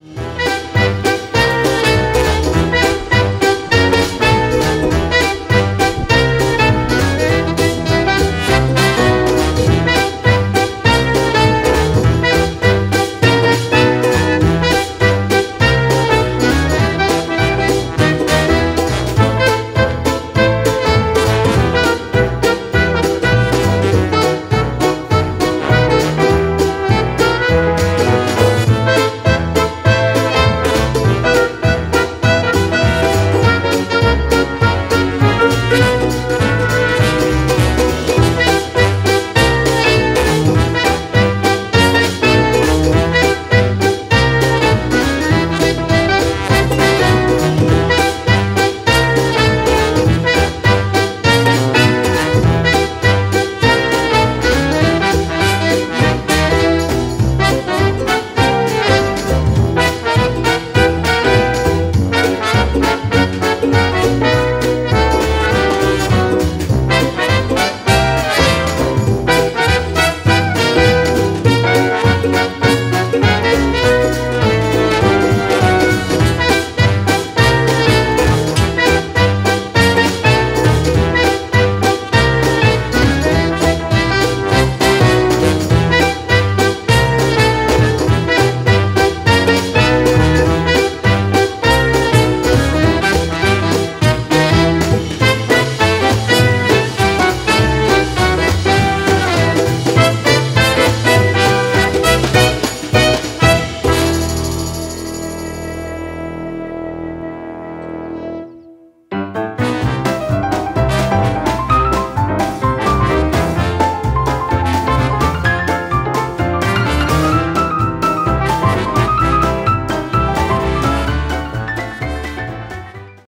Yeah.